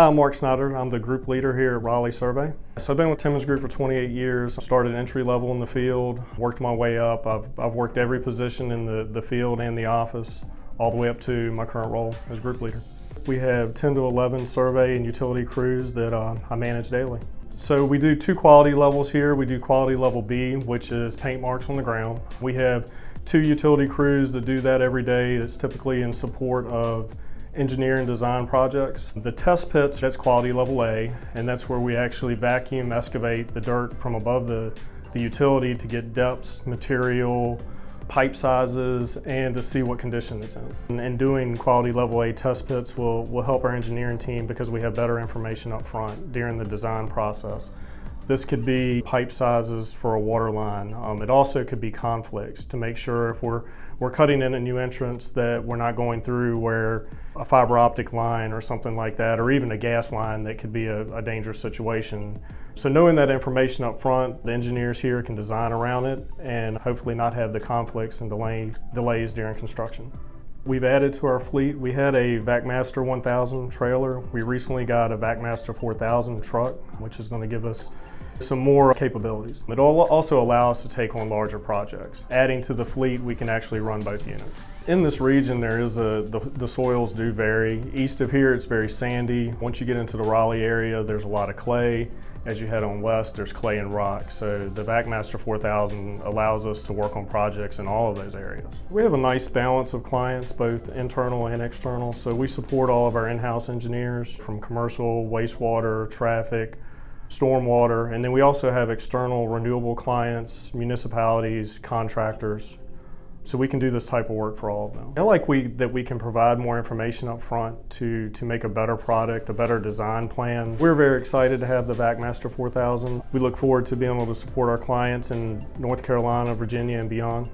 Hi, I'm Marc Snider. I'm the group leader here at Raleigh Survey. So I've been with Timmons Group for 28 years. I started entry level in the field, worked my way up. I've, I've worked every position in the, the field and the office, all the way up to my current role as group leader. We have 10 to 11 survey and utility crews that uh, I manage daily. So we do two quality levels here. We do quality level B, which is paint marks on the ground. We have two utility crews that do that every day. It's typically in support of engineering design projects. The test pits, that's quality level A, and that's where we actually vacuum excavate the dirt from above the, the utility to get depths, material, pipe sizes, and to see what condition it's in. And, and, doing quality level A test pits will, will help our engineering team because we have better information up front during the design process. This could be pipe sizes for a water line. Um, it also could be conflicts to make sure if we're, we're cutting in a new entrance that we're not going through where a fiber optic line or something like that, or even a gas line that could be a, a dangerous situation. So knowing that information up front, the engineers here can design around it and hopefully not have the conflicts and delay, delays during construction. We've added to our fleet. We had a VacMaster 1000 trailer. We recently got a VacMaster 4000 truck, which is going to give us some more capabilities. It'll also allow us to take on larger projects. Adding to the fleet, we can actually run both units. In this region, there is a, the, the soils do vary. East of here, it's very sandy. Once you get into the Raleigh area, there's a lot of clay. As you head on west, there's clay and rock. So the VacMaster 4000 allows us to work on projects in all of those areas. We have a nice balance of clients, both internal and external. So we support all of our in-house engineers from commercial, wastewater, traffic, stormwater, and then we also have external renewable clients, municipalities, contractors. So we can do this type of work for all of them. I like we, that we can provide more information up front to, to make a better product, a better design plan. We're very excited to have the VacMaster 4000. We look forward to being able to support our clients in North Carolina, Virginia, and beyond.